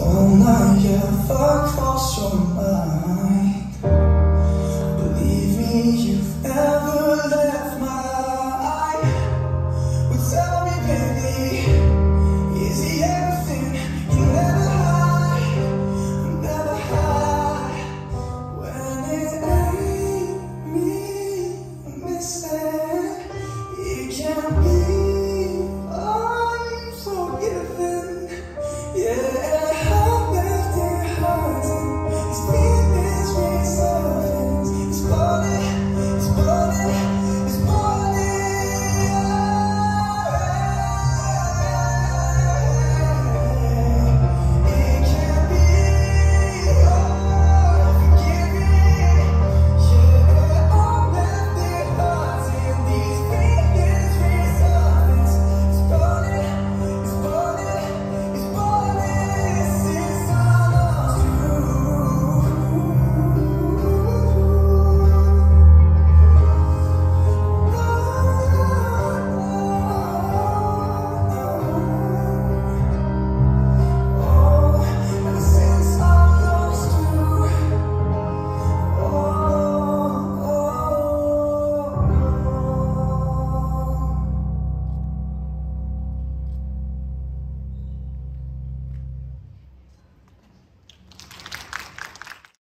Don't I ever cross your mind? Believe me, you've ever left my eye. Well, me, baby, is everything you never hide, never hide? When it ain't me missing, it can.